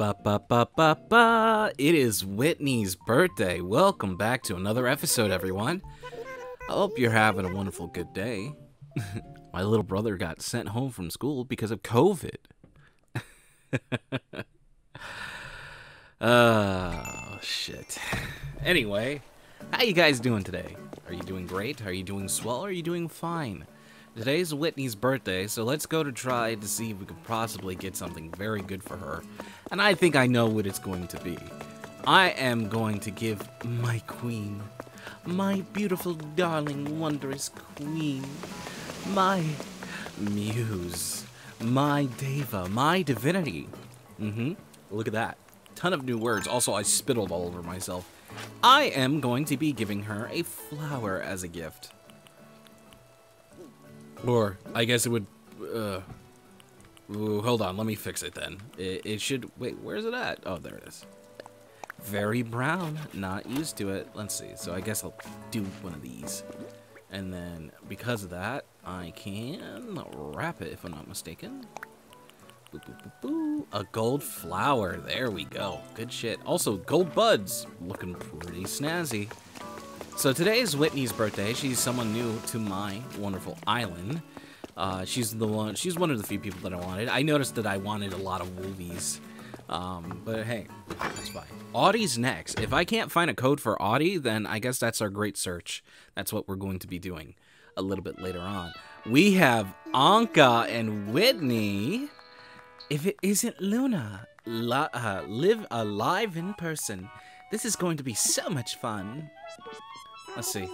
Ba ba ba ba ba. It is Whitney's birthday. Welcome back to another episode, everyone. I hope you're having a wonderful good day. My little brother got sent home from school because of COVID. oh shit. Anyway, how you guys doing today? Are you doing great? Are you doing swell? Are you doing fine? Today's Whitney's birthday, so let's go to try to see if we could possibly get something very good for her. And I think I know what it's going to be. I am going to give my queen, my beautiful, darling, wondrous queen, my muse, my deva, my divinity. Mm-hmm. Look at that. Ton of new words. Also, I spittled all over myself. I am going to be giving her a flower as a gift. Or, I guess it would, uh, ooh, hold on, let me fix it then. It, it should, wait, where's it at? Oh, there it is. Very brown, not used to it. Let's see, so I guess I'll do one of these. And then, because of that, I can wrap it, if I'm not mistaken. Boo, boo, boo, boo. A gold flower, there we go. Good shit. Also, gold buds, looking pretty snazzy. So today is Whitney's birthday. She's someone new to my wonderful island. Uh, she's the one. She's one of the few people that I wanted. I noticed that I wanted a lot of Wolvies. Um, but hey, that's fine. Audie's next. If I can't find a code for Audie, then I guess that's our great search. That's what we're going to be doing a little bit later on. We have Ankha and Whitney. If it isn't Luna, uh, live alive in person. This is going to be so much fun. Let's see.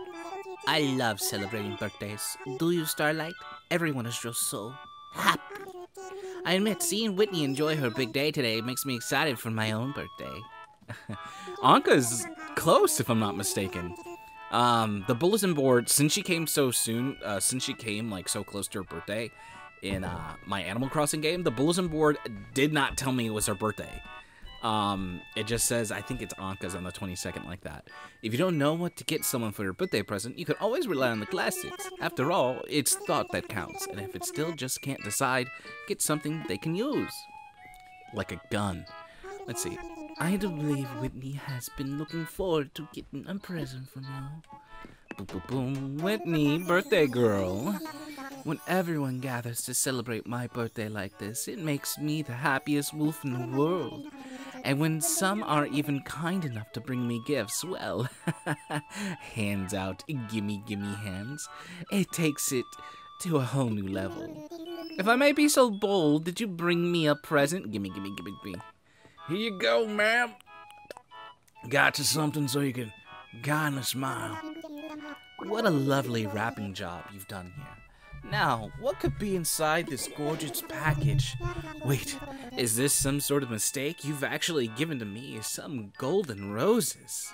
I love celebrating birthdays. Do you, Starlight? Everyone is just so happy. I admit, seeing Whitney enjoy her big day today makes me excited for my own birthday. Ankha's close, if I'm not mistaken. Um, the bulletin board, since she came so soon, uh, since she came like so close to her birthday in uh, my Animal Crossing game, the bulletin board did not tell me it was her birthday. Um, it just says, I think it's Ankha's on the 22nd, like that. If you don't know what to get someone for your birthday present, you can always rely on the classics. After all, it's thought that counts, and if it still just can't decide, get something they can use. Like a gun. Let's see. I do believe Whitney has been looking forward to getting a present from you. Boom, boom, boom. Whitney, birthday girl. When everyone gathers to celebrate my birthday like this, it makes me the happiest wolf in the world. And when some are even kind enough to bring me gifts, well, hands out, gimme gimme hands. It takes it to a whole new level. If I may be so bold, did you bring me a present? Gimme gimme gimme gimme. Here you go, ma'am. Got you something so you can kind kindly smile. What a lovely wrapping job you've done here. Now, what could be inside this gorgeous package? Wait, is this some sort of mistake? You've actually given to me some golden roses.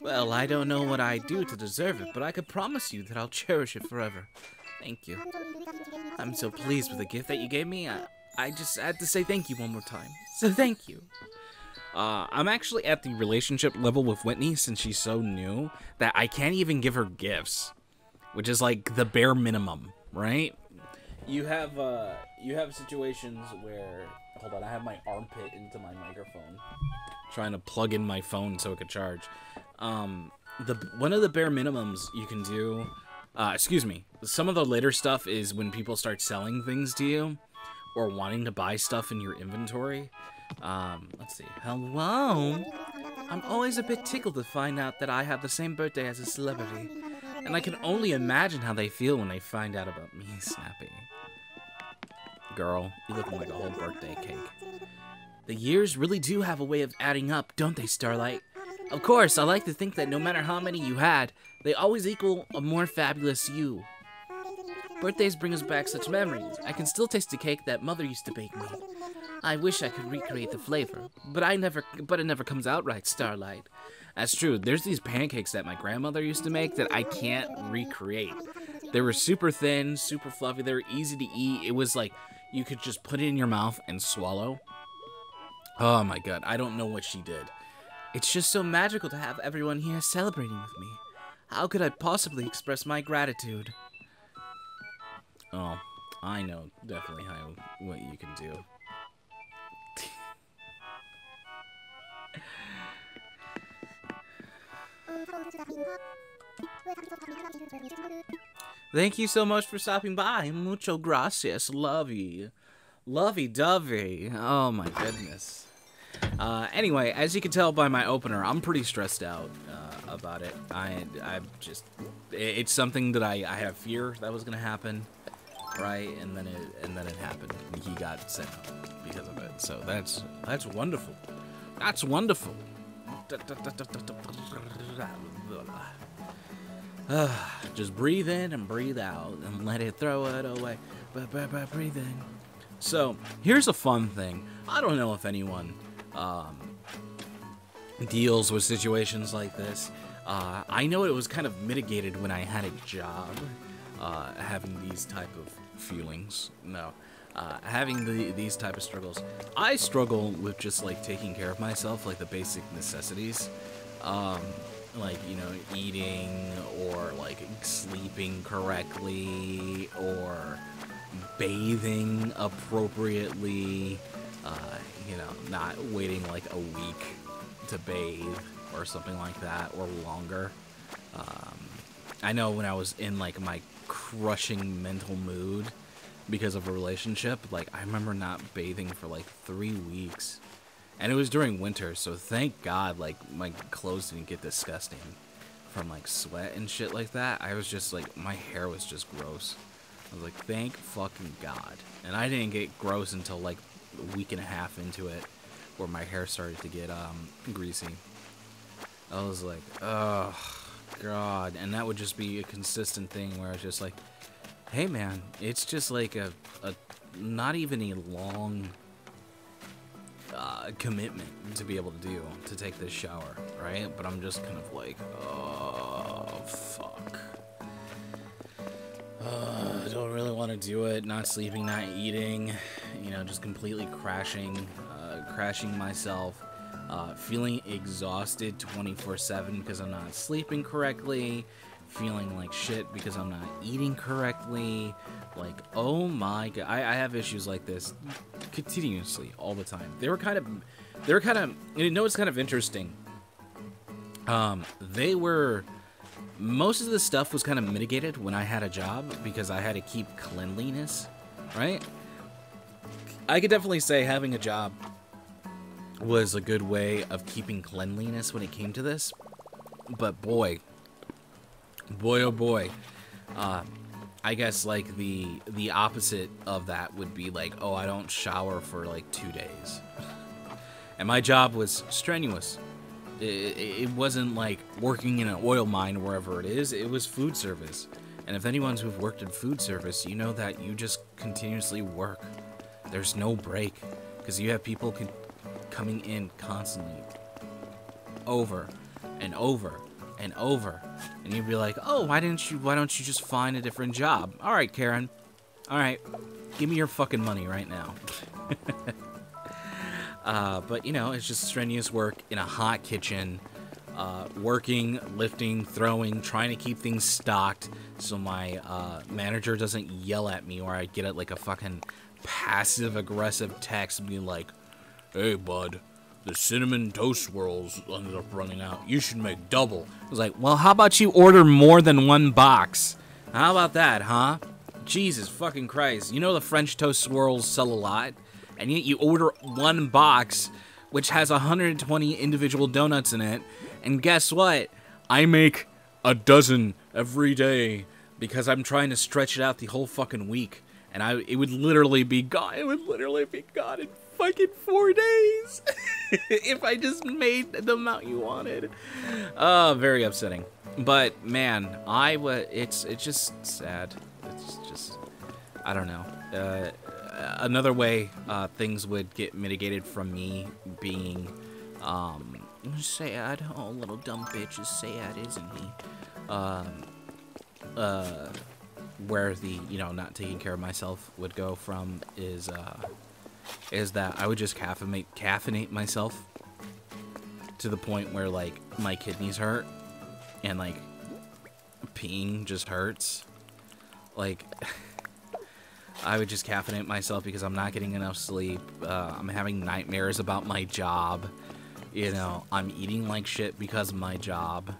Well, I don't know what I do to deserve it, but I can promise you that I'll cherish it forever. Thank you. I'm so pleased with the gift that you gave me. I, I just had to say thank you one more time. So thank you. Uh, I'm actually at the relationship level with Whitney since she's so new that I can't even give her gifts which is like the bare minimum, right? You have uh, you have situations where hold on, I have my armpit into my microphone, trying to plug in my phone so it could charge. Um, the one of the bare minimums you can do, uh, excuse me, some of the later stuff is when people start selling things to you or wanting to buy stuff in your inventory. Um, let's see. Hello. I'm always a bit tickled to find out that I have the same birthday as a celebrity. And I can only imagine how they feel when they find out about me, Snappy. Girl, you looking like a whole birthday cake. The years really do have a way of adding up, don't they, Starlight? Of course, I like to think that no matter how many you had, they always equal a more fabulous you. Birthdays bring us back such memories. I can still taste the cake that Mother used to bake me. I wish I could recreate the flavor, but I never but it never comes out right, Starlight. That's true. There's these pancakes that my grandmother used to make that I can't recreate. They were super thin, super fluffy. They were easy to eat. It was like you could just put it in your mouth and swallow. Oh my god, I don't know what she did. It's just so magical to have everyone here celebrating with me. How could I possibly express my gratitude? Oh, I know definitely how what you can do. Thank you so much for stopping by. Mucho gracias. Lovey. Lovey dovey. Oh my goodness. Uh, anyway, as you can tell by my opener, I'm pretty stressed out uh, about it. I, I just, it's something that I, I have fear that was gonna happen, right? And then it, and then it happened. He got sent because of it. So that's, that's wonderful. That's wonderful. just breathe in and breathe out and let it throw it away. Breathe in. So here's a fun thing. I don't know if anyone um, deals with situations like this. Uh, I know it was kind of mitigated when I had a job, uh, having these type of feelings. No, uh, having the, these type of struggles. I struggle with just like taking care of myself, like the basic necessities, um, like you know eating or like sleeping correctly or bathing appropriately uh, you know, not waiting like a week to bathe or something like that or longer. Um, I know when I was in like my crushing mental mood because of a relationship, like I remember not bathing for like three weeks. And it was during winter, so thank God, like my clothes didn't get disgusting from like sweat and shit like that. I was just like, my hair was just gross. I was like, thank fucking God. And I didn't get gross until like a week and a half into it where my hair started to get um, greasy. I was like, oh, God. And that would just be a consistent thing where I was just like, hey, man, it's just like a, a not even a long uh, commitment to be able to do to take this shower, right? But I'm just kind of like, oh, fuck. Uh, I don't really want to do it. Not sleeping, not eating you know, just completely crashing, uh, crashing myself, uh, feeling exhausted 24/7 because I'm not sleeping correctly, feeling like shit because I'm not eating correctly. Like, oh my god, I, I have issues like this continuously all the time. They were kind of, they were kind of, you know, it's kind of interesting. Um, they were most of the stuff was kind of mitigated when I had a job because I had to keep cleanliness, right? I could definitely say having a job was a good way of keeping cleanliness when it came to this. But boy, boy oh boy, uh, I guess like the the opposite of that would be like, oh, I don't shower for like two days, and my job was strenuous. It, it wasn't like working in an oil mine wherever it is. It was food service, and if anyone's who've worked in food service, you know that you just continuously work. There's no break because you have people coming in constantly. Over and over and over. And you'd be like oh why didn't you why don't you just find a different job? All right karen. All right. Give me your fucking money right now. Uh, but you know it's just strenuous work in a hot kitchen uh, working lifting throwing trying to keep things stocked so my uh, manager doesn't yell at me or i get it like a fucking passive aggressive text being like, hey, bud, the cinnamon toast swirls ended up running out. You should make double. I was like, well, how about you order more than one box? How about that, huh? Jesus fucking Christ. You know the French toast swirls sell a lot, and yet you order one box, which has 120 individual donuts in it, and guess what? I make a dozen every day because I'm trying to stretch it out the whole fucking week and I it would literally be gone. It would literally be gone in fucking four days if I just made the amount you wanted. Uh, very upsetting. But man, I was. It's it's just sad. It's just I don't know. Uh, another way uh, things would get mitigated from me being um, sad. Oh, little dumb bitch is sad, isn't he? Um, uh where the you know not taking care of myself would go from is uh, is that I would just caffeinate caffeinate myself to the point where like my kidneys hurt and like peeing just hurts. Like I would just caffeinate myself because I'm not getting enough sleep. Uh, I'm having nightmares about my job. You know, I'm eating like shit because of my job.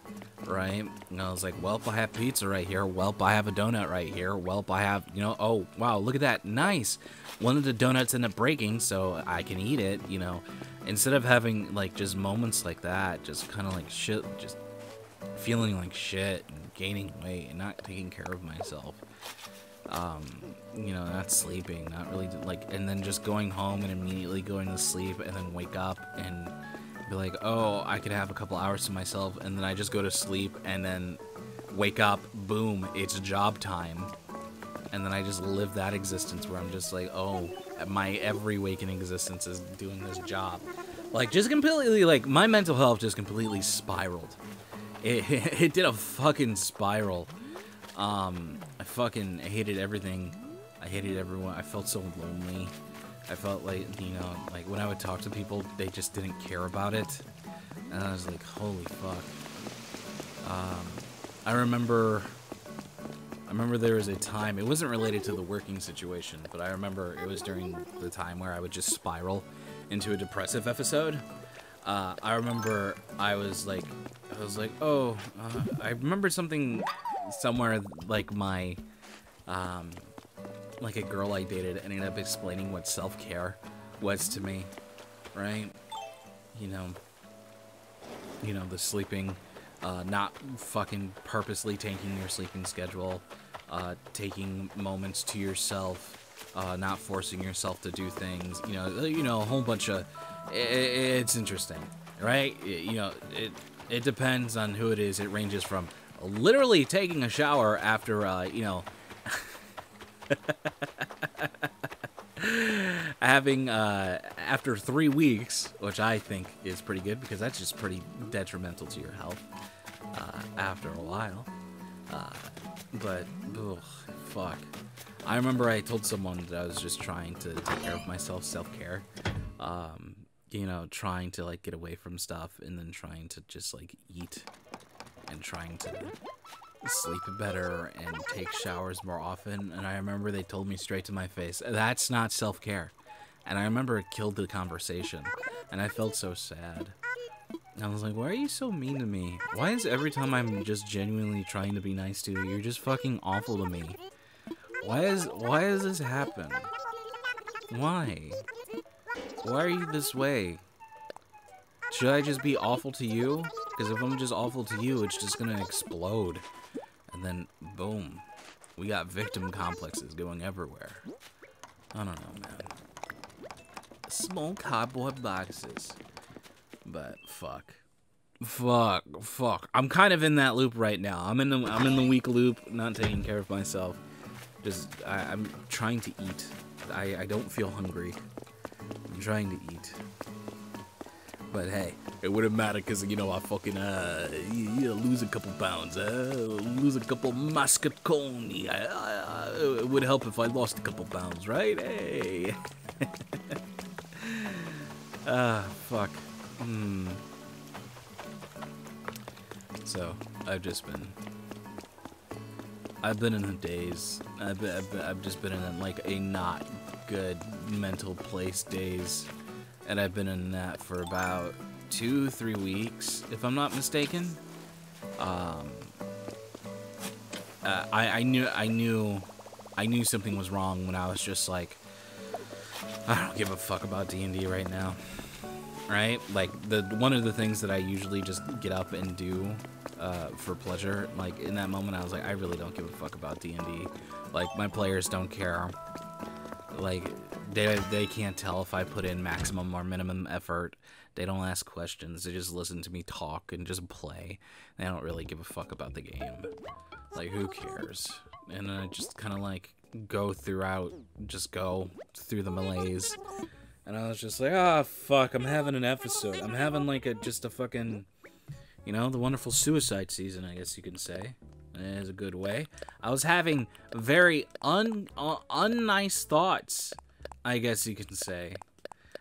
Right? And I was like, welp, I have pizza right here. Welp, I have a donut right here. Welp, I have, you know, oh, wow, look at that. Nice. One of the donuts ended up breaking, so I can eat it, you know. Instead of having, like, just moments like that, just kind of like shit, just feeling like shit and gaining weight and not taking care of myself. Um, you know, not sleeping, not really, like, and then just going home and immediately going to sleep and then wake up and be like, oh, I could have a couple hours to myself, and then I just go to sleep and then wake up, boom, it's job time. And then I just live that existence where I'm just like, oh, my every waking existence is doing this job. Like, just completely, like, my mental health just completely spiraled. It, it did a fucking spiral. Um, I fucking hated everything. I hated everyone. I felt so lonely. I felt like, you know, like when I would talk to people, they just didn't care about it. And I was like, holy fuck. Um, I remember, I remember there was a time, it wasn't related to the working situation, but I remember it was during the time where I would just spiral into a depressive episode. Uh, I remember I was like, I was like, oh, uh, I remember something somewhere like my, um, like a girl I dated ended up explaining what self-care was to me, right? You know, you know, the sleeping, uh, not fucking purposely taking your sleeping schedule, uh, taking moments to yourself, uh, not forcing yourself to do things, you know, you know, a whole bunch of, it's interesting, right? You know, it, it depends on who it is. It ranges from literally taking a shower after, uh, you know, having uh, after three weeks, which I think is pretty good because that's just pretty detrimental to your health uh, after a while. Uh, but ugh, fuck, I remember I told someone that I was just trying to take care of myself, self care. Um, you know, trying to like get away from stuff and then trying to just like eat and trying to sleep better and take showers more often. And I remember they told me straight to my face, that's not self care. And I remember it killed the conversation. And I felt so sad. And I was like, why are you so mean to me? Why is every time I'm just genuinely trying to be nice to you, you're just fucking awful to me? Why is why does this happen? Why? Why are you this way? Should I just be awful to you? Because if I'm just awful to you, it's just gonna explode. And then, boom. We got victim complexes going everywhere. I don't know, man. Small cardboard boxes. But, fuck. Fuck. Fuck. I'm kind of in that loop right now. I'm in the I'm in the weak loop, not taking care of myself. Just, I, I'm trying to eat. I, I don't feel hungry. I'm trying to eat. But hey, it wouldn't matter because, you know, I fucking, uh, you, you lose a couple pounds, uh, lose a couple mascarpone. I, I, I, it would help if I lost a couple pounds, right? Hey. Ah, fuck. Hmm. So, I've just been I've been in a daze. I've, been, I've, I've, just been in like a not good mental place days and I've been in that for about two, three weeks, if I'm not mistaken. Um, I, I knew, I knew, I knew something was wrong when I was just like, I don't give a fuck about D&D right now, right? Like the one of the things that I usually just get up and do uh, for pleasure. Like in that moment, I was like, I really don't give a fuck about D&D. Like my players don't care. Like they they can't tell if I put in maximum or minimum effort. They don't ask questions. They just listen to me talk and just play. They don't really give a fuck about the game. Like who cares? And I just kind of like go throughout, just go through the malaise. And I was just like, ah, oh, fuck, I'm having an episode. I'm having like a just a fucking, you know, the wonderful suicide season, I guess you can say is a good way. I was having very un uh, unnice thoughts, I guess you can say.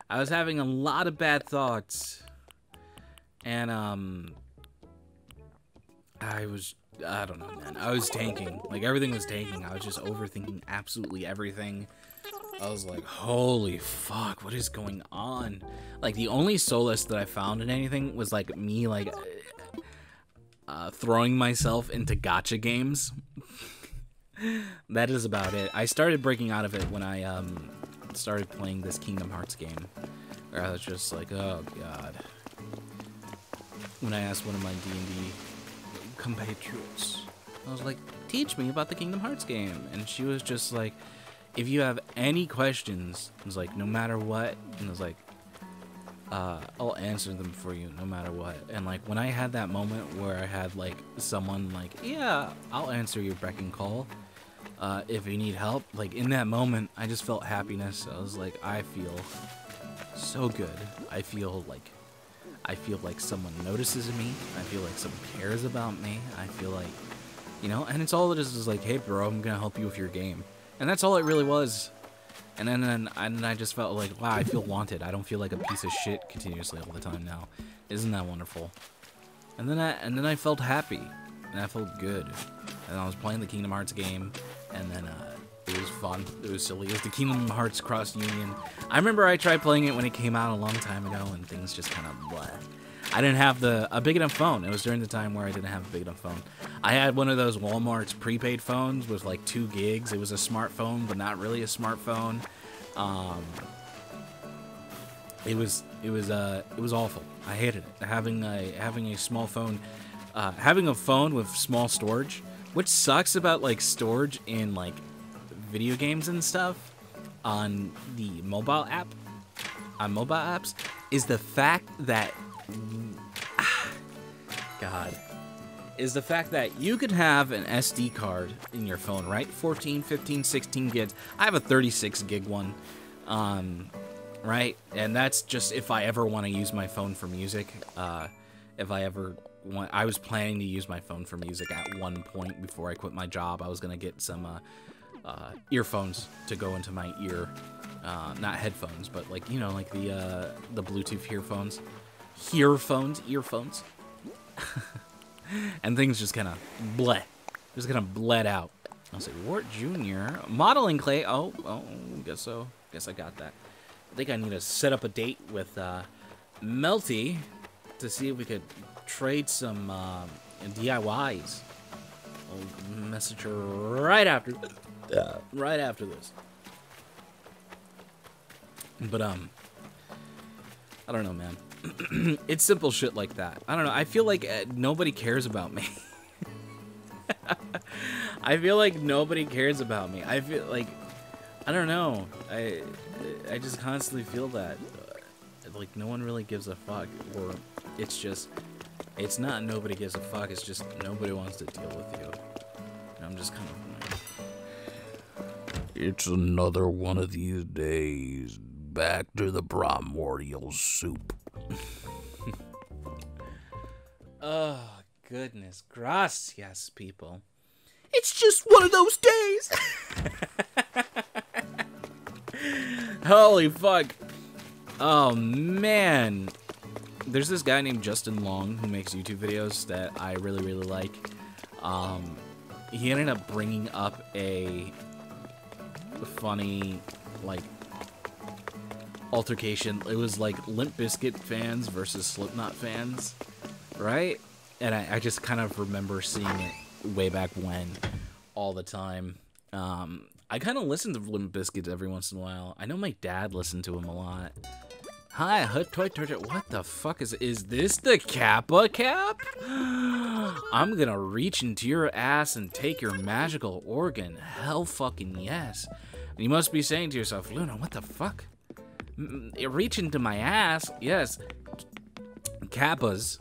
I was having a lot of bad thoughts, and um, I was I don't know, man. I was tanking. Like everything was tanking. I was just overthinking absolutely everything. I was like, holy fuck, what is going on? Like the only solace that I found in anything was like me like uh, throwing myself into gotcha games. that is about it. I started breaking out of it when I um, started playing this Kingdom Hearts game. Where I was just like, oh god. When I asked one of my D&D compatriots, I was like, teach me about the Kingdom Hearts game. And she was just like, if you have any questions, it was like, no matter what, and I was like, uh, I'll answer them for you no matter what. And like when I had that moment where I had like someone like, yeah, I'll answer your beck call uh, if you need help. Like in that moment, I just felt happiness. I was like, I feel so good. I feel like I feel like someone notices me. I feel like someone cares about me. I feel like, you know, and it's all it is is like, hey, bro, I'm gonna help you with your game, and that's all it really was. And then, and, and I just felt like, wow, I feel wanted. I don't feel like a piece of shit continuously all the time now. Isn't that wonderful? And then I, and then I felt happy, and I felt good. And I was playing the Kingdom Hearts game, and then uh, it was fun. It was silly. It was the Kingdom Hearts Cross Union. I remember I tried playing it when it came out a long time ago, and things just kind of blah. I didn't have the a big enough phone. It was during the time where I didn't have a big enough phone. I had one of those Walmart's prepaid phones with like two gigs. It was a smartphone, but not really a smartphone. Um, it was it was uh it was awful. I hated it. Having a having a small phone, uh, having a phone with small storage. Which sucks about like storage in like video games and stuff on the mobile app on mobile apps is the fact that God is the fact that you could have an SD card in your phone, right? 14, 15, 16 gigs. I have a 36 gig one, um, right? And that's just if I ever want to use my phone for music. Uh, if I ever want, I was planning to use my phone for music at one point before I quit my job. I was gonna get some uh, uh, earphones to go into my ear, uh, not headphones, but like you know, like the uh, the Bluetooth earphones, earphones, earphones. and things just kind of bleh, just kind of bled out. I was like, Wart Jr. modeling clay. Oh, oh, guess so. Guess I got that. I think I need to set up a date with uh, Melty to see if we could trade some uh, DIYs. I'll message her right after, uh, right after this. But um, I don't know, man. it's simple shit like that. I don't know. I feel like uh, nobody cares about me. I feel like nobody cares about me. I feel like I don't know. I I just constantly feel that like no one really gives a fuck or it's just it's not nobody gives a fuck. It's just nobody wants to deal with you. And I'm just kind of It's another one of these days. Back to the primordial soup. Oh, goodness. Gracias, people. It's just one of those days. Holy fuck. Oh, man. There's this guy named Justin Long who makes YouTube videos that I really, really like. Um, he ended up bringing up a funny, like, altercation. It was like Limp Bizkit fans versus Slipknot fans, right? And I, I just kind of remember seeing it way back when, all the time. Um, I kind of listen to Limp Bizkit every once in a while. I know my dad listened to him a lot. Hi, Hut Toy Toy. What the fuck is is this the Kappa Cap? I'm gonna reach into your ass and take your magical organ. Hell fucking yes. And you must be saying to yourself, Luna, what the fuck? Reach into my ass. Yes, Kappas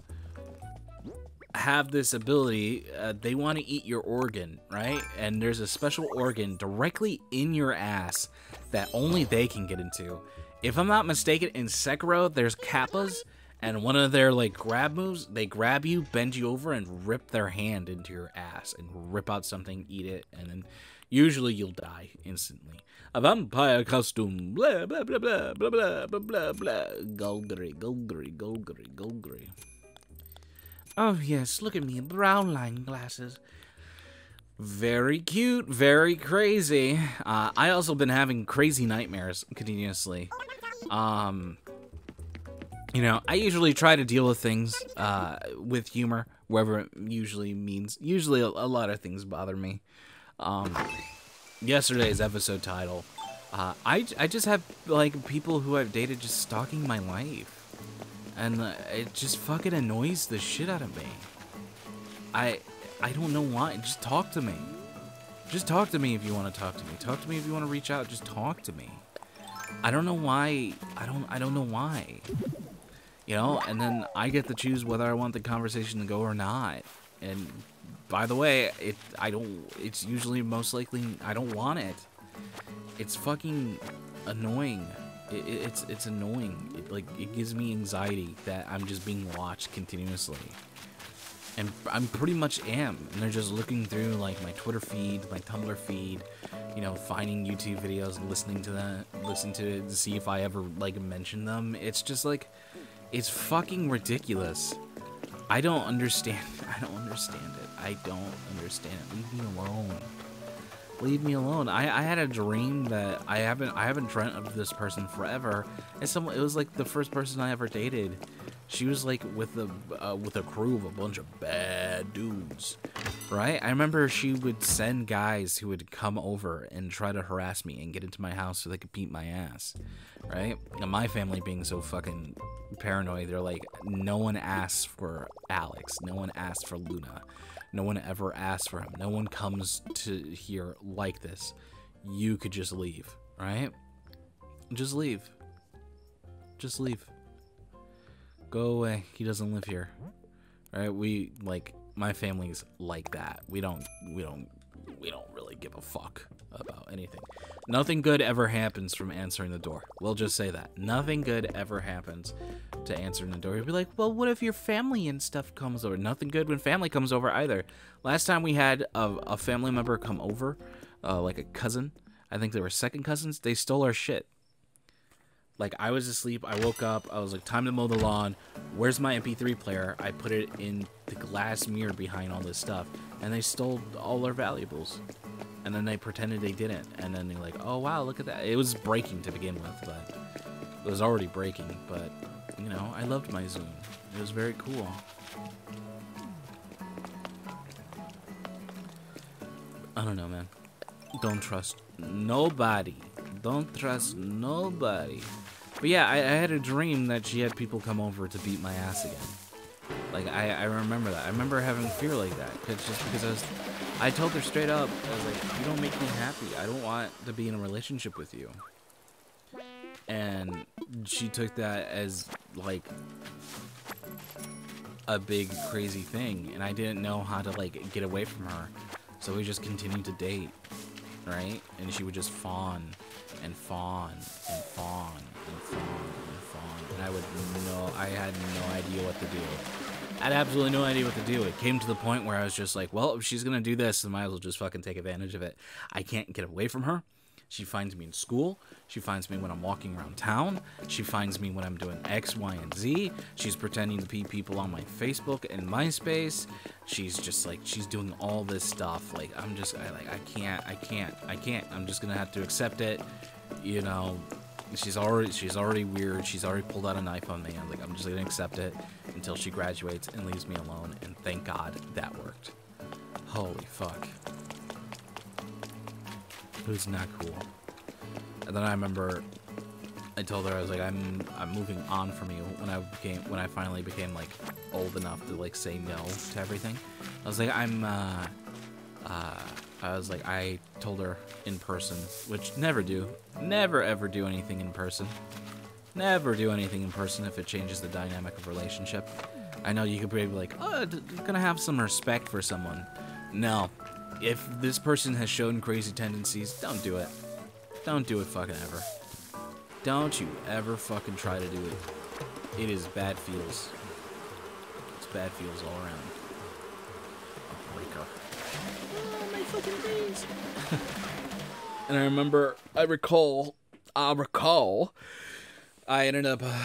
have this ability. Uh, they want to eat your organ, right? And there's a special organ directly in your ass that only they can get into. If I'm not mistaken, in Sekiro, there's Kappas, and one of their like grab moves, they grab you, bend you over, and rip their hand into your ass and rip out something, eat it, and then usually you'll die instantly a vampire costume, blah, blah, blah, blah, blah, blah, blah, blah, blah. Golgari, Golgari, Golgari, Golgari. Oh, yes, look at me, brown line glasses. Very cute, very crazy. Uh, I also been having crazy nightmares continuously. Um, you know, I usually try to deal with things uh, with humor wherever it usually means. Usually, a, a lot of things bother me. Um, yesterday's episode title. Uh, I, I just have like people who I've dated just stalking my life, and uh, it just fucking annoys the shit out of me. I I don't know why. Just talk to me. Just talk to me if you want to talk to me. Talk to me if you want to reach out. Just talk to me. I don't know why. I don't. I don't know why. You know, and then I get to choose whether I want the conversation to go or not. And by the way, it. I don't. It's usually most likely I don't want it. It's fucking annoying. It, it, it's it's annoying. It, like it gives me anxiety that I'm just being watched continuously and I'm pretty much am. And they're just looking through like my Twitter feed, my Tumblr feed, you know, finding YouTube videos, listening to that, listen to it to see if I ever like mention them. It's just like, it's fucking ridiculous. I don't understand. I don't understand it. I don't understand it. Leave me alone. Leave me alone. I, I had a dream that I haven't I haven't dreamt of this person forever. And some it was like the first person I ever dated she was like with a uh, with a crew of a bunch of bad dudes, right? I remember she would send guys who would come over and try to harass me and get into my house so they could beat my ass, right? And my family being so fucking paranoid, they're like, no one asks for Alex, no one asks for Luna, no one ever asks for him, no one comes to here like this. You could just leave, right? Just leave. Just leave. Go away. He doesn't live here. Right? We like my family's like that. We don't we don't we don't really give a fuck about anything. Nothing good ever happens from answering the door. We'll just say that. Nothing good ever happens to answering the door. You'd be like, well, what if your family and stuff comes over? Nothing good when family comes over either. Last time we had a, a family member come over, uh, like a cousin, I think they were second cousins, they stole our shit. Like I was asleep, I woke up, I was like, time to mow the lawn. Where's my MP3 player? I put it in the glass mirror behind all this stuff, and they stole all our valuables. And then they pretended they didn't, and then they're like, oh wow, look at that. It was breaking to begin with, but it was already breaking. But you know, I loved my Zoom. It was very cool. I don't know, man. Don't trust nobody. Don't trust nobody. But yeah, I, I, had a dream that she had people come over to beat my ass again. Like I, I remember that. I remember having fear like that, cause just because I was, I told her straight up, I was like, you don't make me happy. I don't want to be in a relationship with you. And she took that as like a big crazy thing, and I didn't know how to like get away from her, so we just continued to date, right? And she would just fawn and fawn and fawn would know I had no idea what to do. I had absolutely no idea what to do. It came to the point where I was just like, well, if she's gonna do this, then I might as well just fucking take advantage of it. I can't get away from her. She finds me in school. She finds me when I'm walking around town. She finds me when I'm doing X, Y, and Z. She's pretending to be people on my Facebook and MySpace. She's just like she's doing all this stuff. Like I'm just I like I can't I can't I can't. I'm just gonna have to accept it. You know, she's already she's already weird. She's already pulled out a knife on me. I'm like I'm just gonna accept it until she graduates and leaves me alone. And thank God that worked. Holy fuck. It was not cool. And then I remember I told her I was like I'm I'm moving on from you when I became when I finally became like old enough to like say no to everything. I was like I'm uh uh I was like I told her in person, which never do. Never ever do anything in person. Never do anything in person if it changes the dynamic of relationship. I know you could be like, "Oh, gonna have some respect for someone." No, if this person has shown crazy tendencies, don't do it. Don't do it fucking ever. Don't you ever fucking try to do it. It is bad feels. It's bad feels all around. A breaker. Fucking and I remember, I recall, I recall, I ended up uh,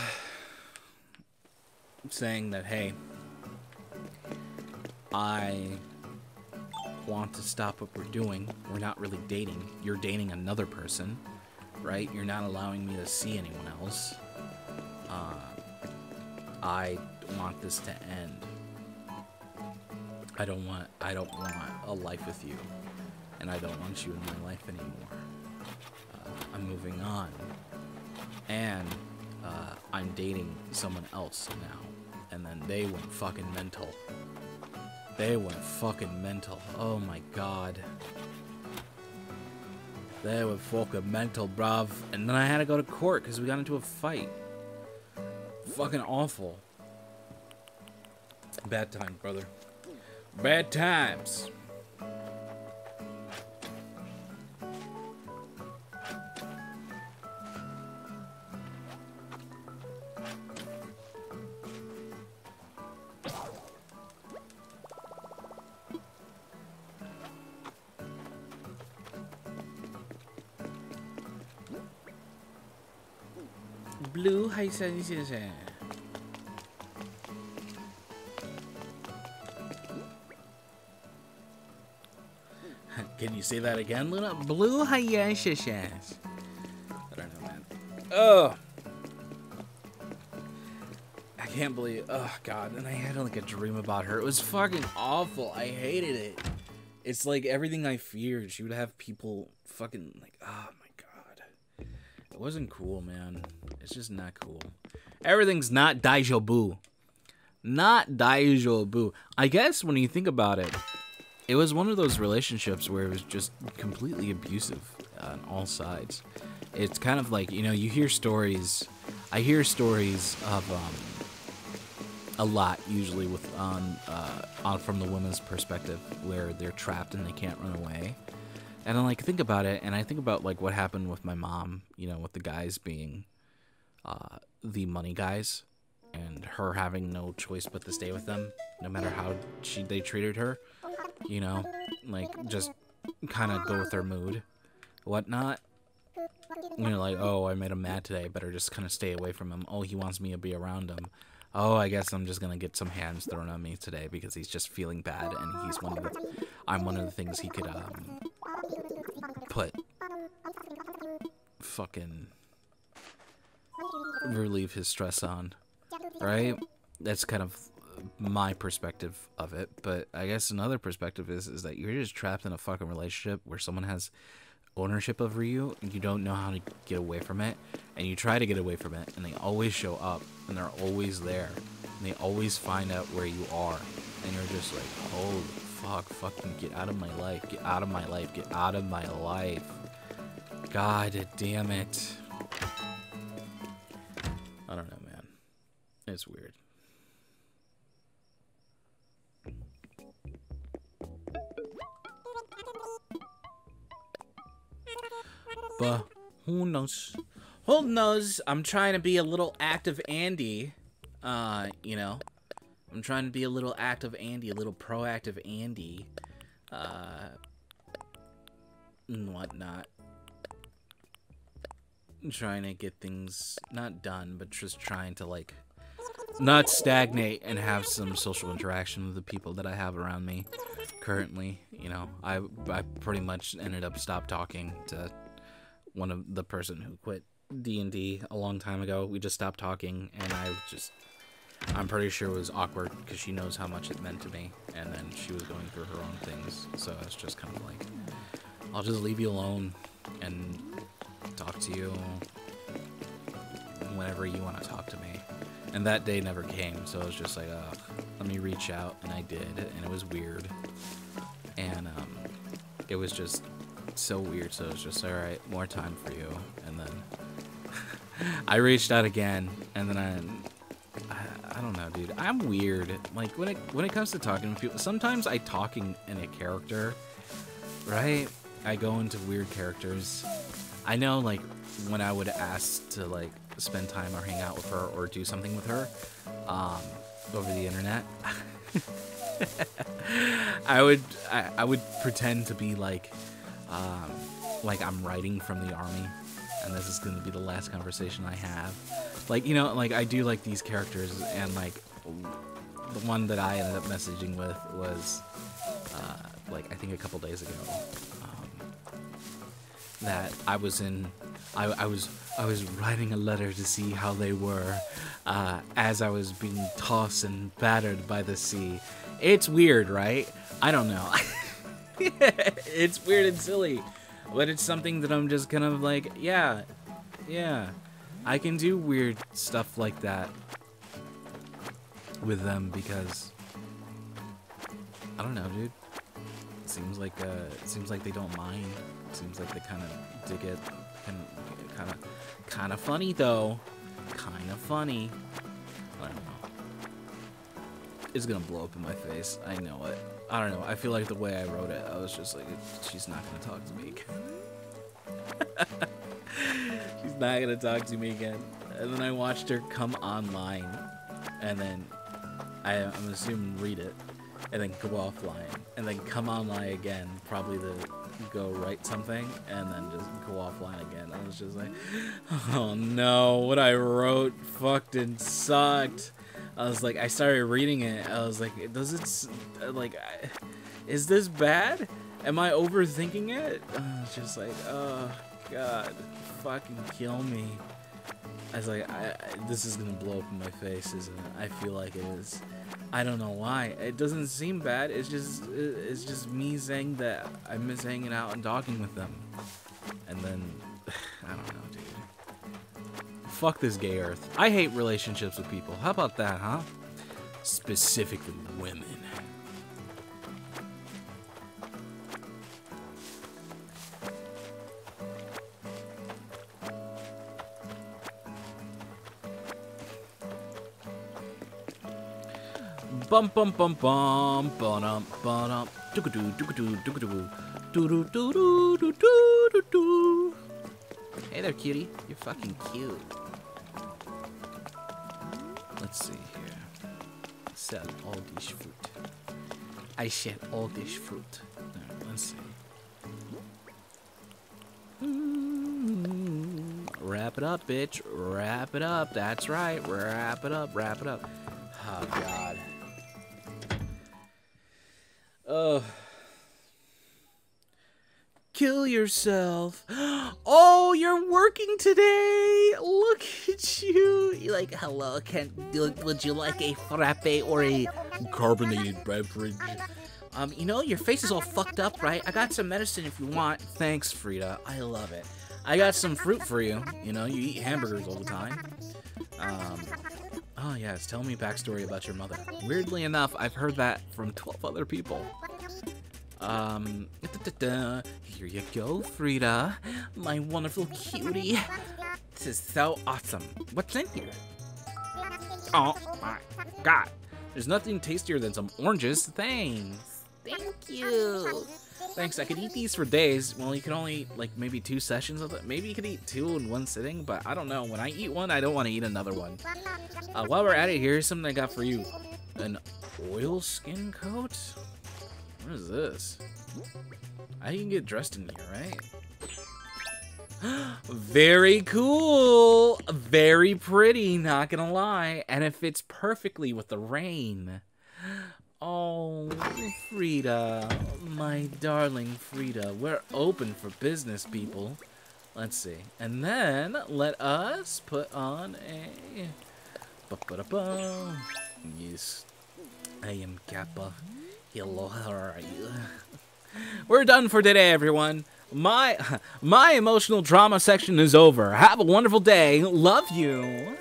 saying that, hey, I want to stop what we're doing. We're not really dating. You're dating another person, right? You're not allowing me to see anyone else. Uh, I want this to end. I don't want I don't want a life with you, and I don't want you in my life anymore. Uh, I'm moving on, and uh, I'm dating someone else now, and then they went fucking mental. They went fucking mental. Oh my god. They went fucking mental, bruv. And then I had to go to court because we got into a fight. Fucking awful. Bad times, brother. Bad times. Blue 海参先生。Can you say that again, Luna? Blue Hayashishas. I don't know, man. Oh. I can't believe. Oh God! And I had like a dream about her. It was fucking awful. I hated it. It's like everything I feared. She would have people fucking like. Oh my God. It wasn't cool, man. It's just not cool. Everything's not daijobu. Not daijobu. I guess when you think about it, it was one of those relationships where it was just completely abusive on all sides. It's kind of like, you know, you hear stories. I hear stories of um, a lot usually with on uh, on from the women's perspective where they're trapped and they can't run away. And I like think about it and I think about like what happened with my mom, you know, with the guys being uh, the money guys and her having no choice but to stay with them no matter how she they treated her you know, like just kind of go with their mood, whatnot. You know, like, oh, I made him mad today. Better just kind of stay away from him. Oh, he wants me to be around him. Oh, I guess I'm just gonna get some hands thrown on me today because he's just feeling bad, and he's one of the. I'm one of the things he could um put fucking relieve his stress on, right? That's kind of my perspective of it, but I guess another perspective is is that you're just trapped in a fucking relationship where someone has ownership over you and you don't know how to get away from it and you try to get away from it and they always show up and they're always there and they always find out where you are and you're just like holy fuck fucking get out of my life get out of my life get out of my life. God damn it i don't know man it's weird But who knows? Who knows? I'm trying to be a little active Andy. Uh, you know. I'm trying to be a little active Andy, a little proactive Andy. Uh, and whatnot. Trying to get things not done, but just trying to like not stagnate and have some social interaction with the people that I have around me currently. You know, I I pretty much ended up stop talking to one of the person who quit D&D a long time ago. We just stopped talking and I just I'm pretty sure it was awkward because she knows how much it meant to me and then she was going through her own things. So it's just kind of like I'll just leave you alone and talk to you whenever you want to talk to me. And that day never came, so I was just like, oh, let me reach out, and I did, and it was weird. And um, it was just so weird. So it was just all right, more time for you. And then I reached out again, and then I, I, I, don't know, dude. I'm weird. Like when it when it comes to talking to people, sometimes I talking in a character, right? I go into weird characters. I know, like when I would ask to like spend time or hang out with her or do something with her, um, over the internet. I would I, I would pretend to be like um, like I'm writing from the army, and this is going to be the last conversation I have. Like you know, like I do like these characters, and like the one that I ended up messaging with was uh, like I think a couple days ago. That I was in, I, I was I was writing a letter to see how they were, uh, as I was being tossed and battered by the sea, It's weird, right? I don't know. it's weird and silly, but it's something that I'm just kind of like, yeah, yeah. I can do weird stuff like that with them because I don't know, dude. Seems like uh, it seems like they don't mind. It seems like they kind of dig it, kind of, kind of, kind of funny though. Kind of funny. I don't know. It's gonna blow up in my face. I know it. I don't know. I feel like the way I wrote it, I was just like, she's not gonna talk to me again. she's not gonna talk to me again. And then I watched her come online, and then I, I'm assuming read it, and then go offline, and then come online again, probably to go write something, and then just go offline again. I was just like, oh no, what I wrote fucked and sucked. I was like, I started reading it. I was like, does it, like, is this bad? Am I overthinking it? I was just like, oh god, fucking kill me. I was like, I, I, this is gonna blow up in my face, isn't it? I feel like it is. I don't know why. It doesn't seem bad. It's just, it's just me saying that I miss hanging out and talking with them. And then, I don't know, dude. Fuck this gay earth. I hate relationships with people. How about that, huh? Specifically women. Bum bum bum bum bum bum Hey there, cutie. You're fucking cute. Let's see here. Sell all this fruit. I sell all this fruit. Right, let's see. Wrap it up, bitch. Wrap it up. That's right. Wrap it up. Wrap it up. Oh, God. Oh. Kill yourself. Oh, you're working today. Look at you. You're like, hello, can would you like a frappe or a carbonated beverage? Um, you know, your face is all fucked up, right? I got some medicine if you want. Thanks, Frita. I love it. I got some fruit for you. You know, you eat hamburgers all the time. Um, oh, yes, tell me backstory about your mother. Weirdly enough, I've heard that from 12 other people. Um, da, da, da, here you go, Frita, my wonderful cutie. This is so awesome. What's in here? Oh my god. There's nothing tastier than some oranges. Thanks. Thank you. Thanks, I could eat these for days. Well, you can only eat, like, maybe two sessions of it. Maybe you could eat two in one sitting, but I don't know. When I eat one, I don't want to eat another one. Uh, while we're at it, here's something I got for you. An oil skin coat? What is this? I can get dressed in here, right? Very cool! Very pretty, not gonna lie. And it fits perfectly with the rain. Oh, Frita. My darling Frita. We're open for business, people. Let's see. And then, let us put on a... Ba -ba -da -ba. Yes. I am Kappa. Hello, how are you? We're done for today, everyone. My my emotional drama section is over. Have a wonderful day. Love you.